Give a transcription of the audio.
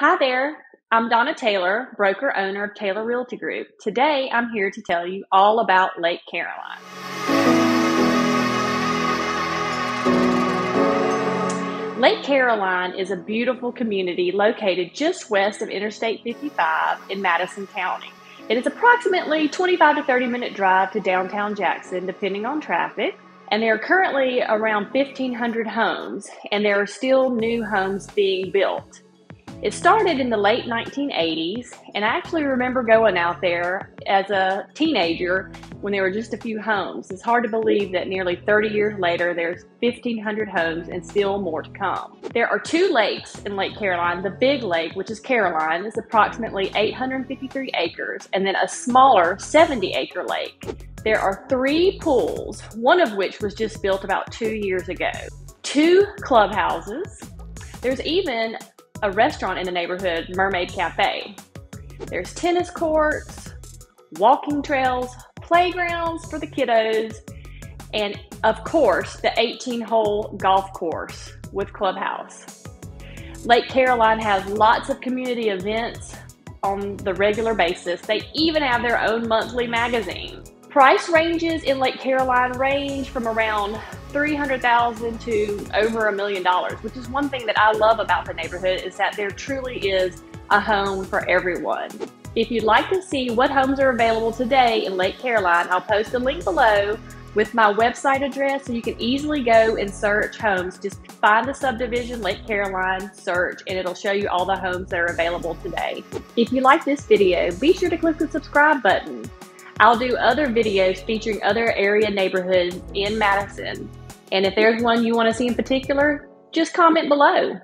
Hi there. I'm Donna Taylor, broker owner of Taylor Realty Group. Today I'm here to tell you all about Lake Caroline. Lake Caroline is a beautiful community located just west of Interstate 55 in Madison County. It is approximately 25 to 30 minute drive to downtown Jackson, depending on traffic. And there are currently around 1,500 homes, and there are still new homes being built. It started in the late 1980s, and I actually remember going out there as a teenager when there were just a few homes. It's hard to believe that nearly 30 years later, there's 1,500 homes and still more to come. There are two lakes in Lake Caroline. The Big Lake, which is Caroline, is approximately 853 acres, and then a smaller 70 acre lake. There are three pools, one of which was just built about two years ago, two clubhouses. There's even a restaurant in the neighborhood, Mermaid Cafe. There's tennis courts, walking trails, playgrounds for the kiddos, and of course, the 18 hole golf course with clubhouse. Lake Caroline has lots of community events on the regular basis. They even have their own monthly magazine. Price ranges in Lake Caroline range from around 300,000 to over a million dollars, which is one thing that I love about the neighborhood is that there truly is a home for everyone. If you'd like to see what homes are available today in Lake Caroline, I'll post a link below with my website address so you can easily go and search homes. Just find the subdivision Lake Caroline, search, and it'll show you all the homes that are available today. If you like this video, be sure to click the subscribe button. I'll do other videos featuring other area neighborhoods in Madison. And if there's one you want to see in particular, just comment below.